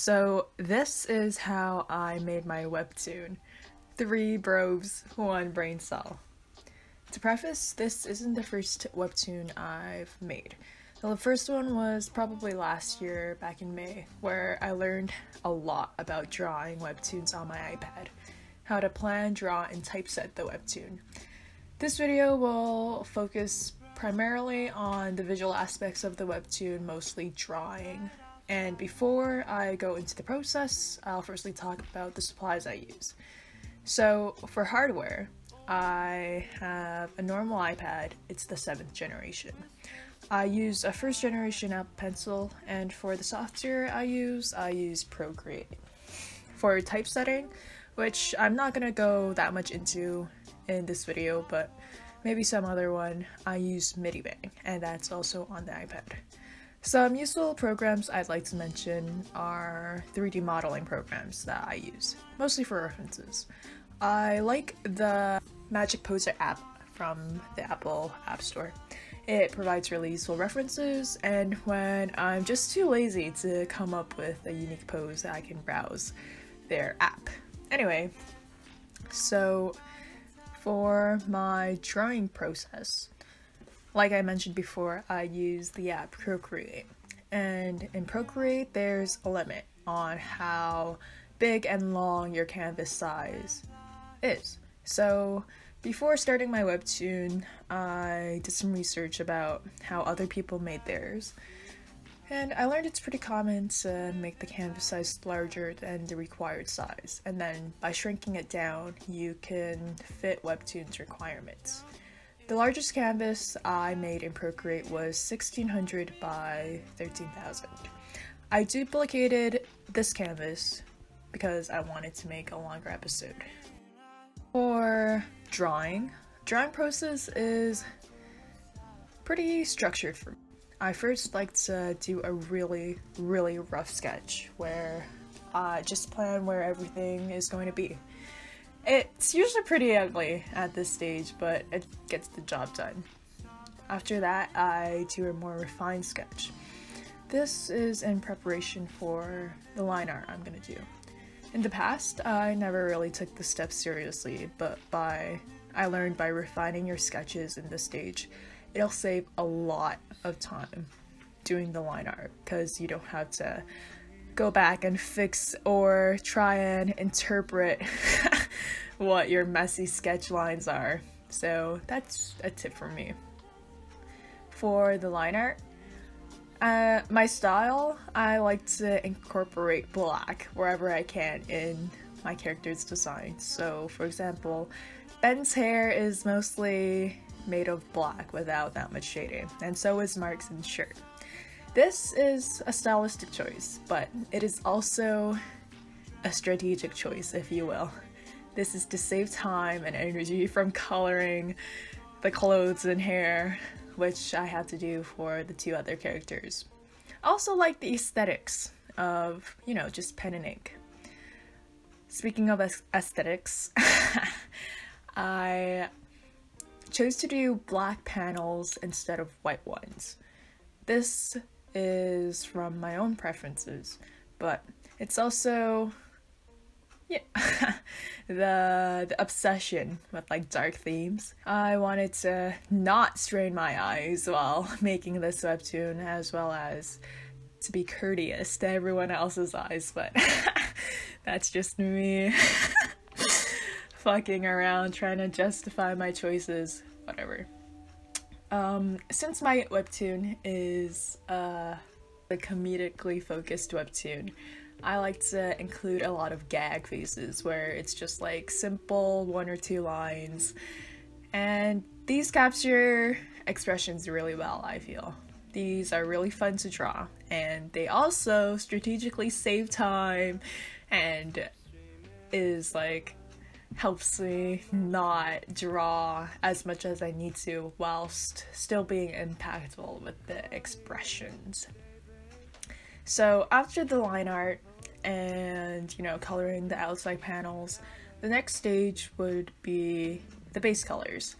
So this is how I made my webtoon. Three bros, one brain cell. To preface, this isn't the first webtoon I've made. The first one was probably last year, back in May, where I learned a lot about drawing webtoons on my iPad. How to plan, draw, and typeset the webtoon. This video will focus primarily on the visual aspects of the webtoon, mostly drawing. And before I go into the process, I'll firstly talk about the supplies I use. So for hardware, I have a normal iPad, it's the 7th generation. I use a first generation Apple Pencil, and for the software I use, I use Procreate. For typesetting, which I'm not gonna go that much into in this video, but maybe some other one, I use Medibang, and that's also on the iPad. Some useful programs I'd like to mention are 3D modeling programs that I use, mostly for references. I like the Magic Poser app from the Apple App Store. It provides really useful references, and when I'm just too lazy to come up with a unique pose, I can browse their app. Anyway, so for my drawing process, like I mentioned before, I use the app Procreate. And in Procreate, there's a limit on how big and long your canvas size is. So before starting my webtoon, I did some research about how other people made theirs. And I learned it's pretty common to make the canvas size larger than the required size, and then by shrinking it down, you can fit Webtoon's requirements. The largest canvas I made in Procreate was 1600 by 13,000. I duplicated this canvas because I wanted to make a longer episode. For drawing, drawing process is pretty structured for me. I first like to do a really, really rough sketch where I just plan where everything is going to be. It's usually pretty ugly at this stage, but it gets the job done. After that, I do a more refined sketch. This is in preparation for the line art I'm gonna do. In the past, I never really took the steps seriously, but by I learned by refining your sketches in this stage, it'll save a lot of time doing the line art because you don't have to go back and fix or try and interpret what your messy sketch lines are. So that's a tip for me. For the line art, uh, my style, I like to incorporate black wherever I can in my character's design. So, for example, Ben's hair is mostly made of black without that much shading, and so is Mark's shirt. This is a stylistic choice, but it is also a strategic choice, if you will. This is to save time and energy from coloring the clothes and hair, which I had to do for the two other characters. I also like the aesthetics of, you know, just pen and ink. Speaking of aesthetics, I chose to do black panels instead of white ones. This is from my own preferences, but it's also yeah the the obsession with like dark themes. I wanted to not strain my eyes while making this webtoon as well as to be courteous to everyone else's eyes, but that's just me fucking around trying to justify my choices, whatever. Um, since my webtoon is uh, a comedically focused webtoon, I like to include a lot of gag faces where it's just like simple one or two lines, and these capture expressions really well, I feel. These are really fun to draw, and they also strategically save time and is like helps me not draw as much as I need to whilst still being impactful with the expressions. So after the line art and you know coloring the outside panels, the next stage would be the base colors.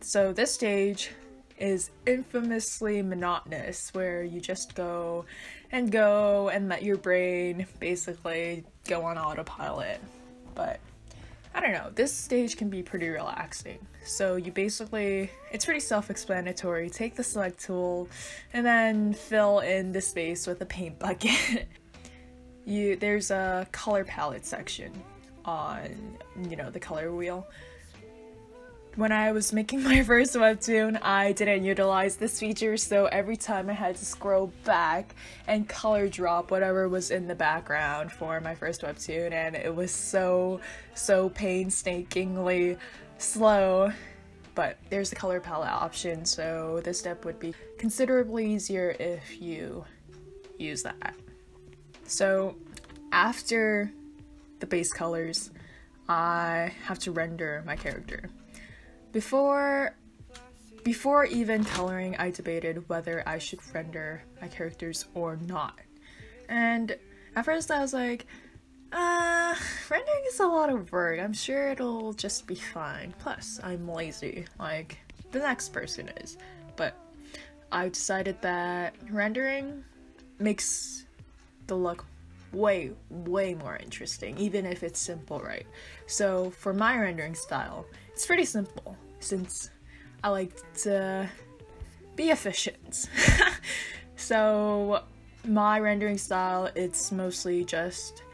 So this stage is infamously monotonous, where you just go and go and let your brain basically go on autopilot. But I don't know, this stage can be pretty relaxing. So you basically, it's pretty self-explanatory. Take the select tool and then fill in the space with a paint bucket. you there's a color palette section on you know the color wheel when I was making my first webtoon, I didn't utilize this feature, so every time I had to scroll back and color drop whatever was in the background for my first webtoon, and it was so, so painstakingly slow. But there's the color palette option, so this step would be considerably easier if you use that. So after the base colors, I have to render my character. Before before even coloring, I debated whether I should render my characters or not. And at first I was like, uh, rendering is a lot of work. I'm sure it'll just be fine. Plus, I'm lazy, like the next person is. But I decided that rendering makes the look way, way more interesting, even if it's simple, right? So for my rendering style, it's pretty simple since I like to be efficient. so my rendering style, it's mostly just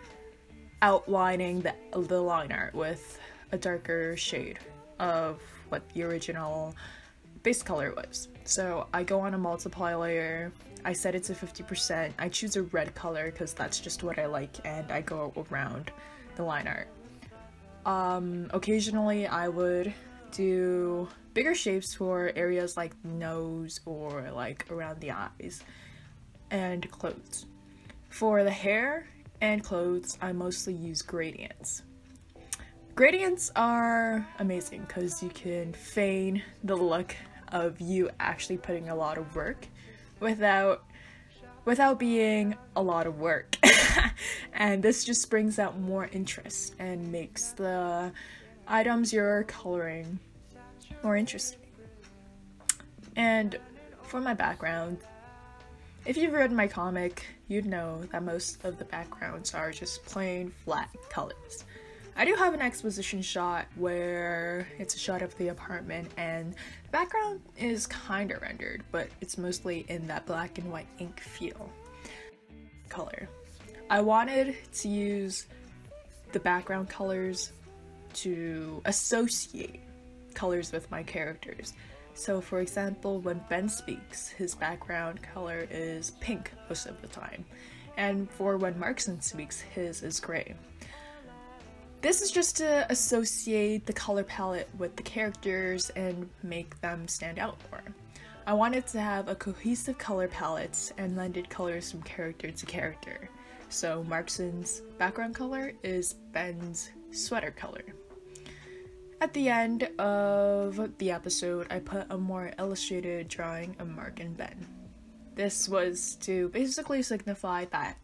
outlining the, the line art with a darker shade of what the original base color was. So I go on a multiply layer, I set it to 50%, I choose a red color because that's just what I like and I go around the line art. Um, occasionally I would do bigger shapes for areas like nose or like around the eyes and clothes. For the hair and clothes, I mostly use gradients. Gradients are amazing because you can feign the look of you actually putting a lot of work without without being a lot of work. and this just brings out more interest and makes the items you're coloring more interesting. And for my background, if you've read my comic, you'd know that most of the backgrounds are just plain flat colors. I do have an exposition shot where it's a shot of the apartment and the background is kinda rendered, but it's mostly in that black and white ink feel color. I wanted to use the background colors to associate colors with my characters. So for example, when Ben speaks, his background color is pink most of the time. And for when Markson speaks, his is gray. This is just to associate the color palette with the characters and make them stand out more. I wanted to have a cohesive color palette and blended colors from character to character. So Markson's background color is Ben's sweater color. At the end of the episode, I put a more illustrated drawing of Mark and Ben. This was to basically signify that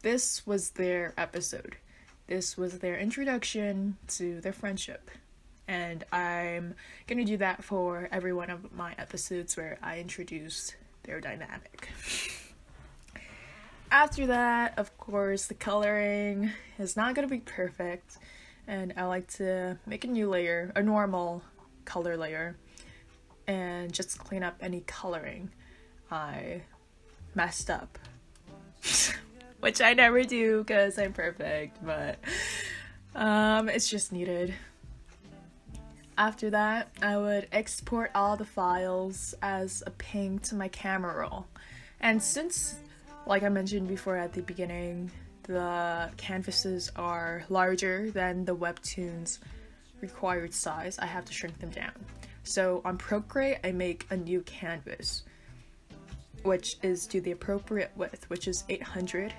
this was their episode. This was their introduction to their friendship. And I'm gonna do that for every one of my episodes where I introduce their dynamic. After that, of course, the coloring is not gonna be perfect, and I like to make a new layer, a normal color layer, and just clean up any coloring I messed up. Which I never do because I'm perfect, but um, it's just needed. After that, I would export all the files as a ping to my camera roll. And since, like I mentioned before at the beginning, the canvases are larger than the webtoon's required size, I have to shrink them down. So on Procreate, I make a new canvas, which is to the appropriate width, which is 800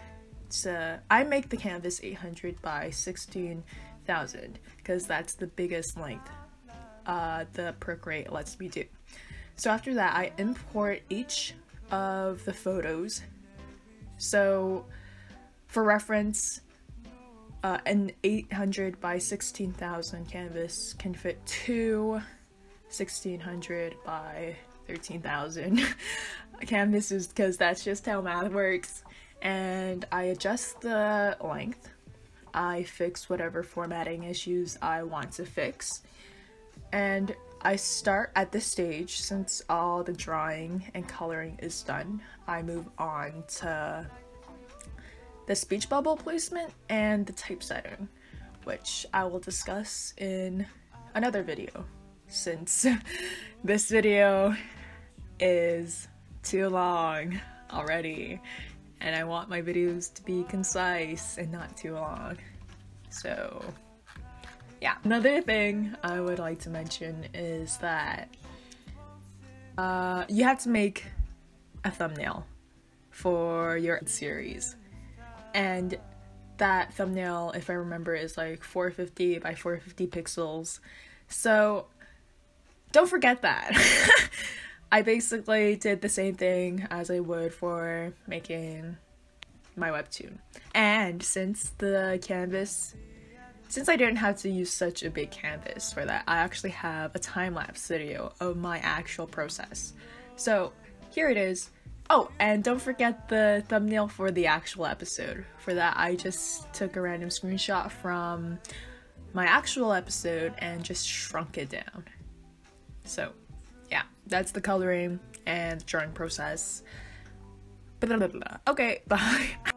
uh, I make the canvas 800 by 16,000 because that's the biggest length uh, the Procreate lets me do. So after that, I import each of the photos. So for reference, uh, an 800 by 16,000 canvas can fit two 1600 by 13,000 canvases because that's just how math works. And I adjust the length. I fix whatever formatting issues I want to fix. And I start at this stage since all the drawing and coloring is done. I move on to the speech bubble placement and the typesetting, which I will discuss in another video since this video is too long already and I want my videos to be concise and not too long. So yeah. Another thing I would like to mention is that uh, you have to make a thumbnail for your series. And that thumbnail, if I remember, is like 450 by 450 pixels. So don't forget that. I basically did the same thing as I would for making my webtoon. And since the canvas, since I didn't have to use such a big canvas for that, I actually have a time-lapse video of my actual process. So here it is. Oh, and don't forget the thumbnail for the actual episode. For that, I just took a random screenshot from my actual episode and just shrunk it down. So, yeah, that's the coloring and drawing process. Blah, blah, blah. Okay, bye.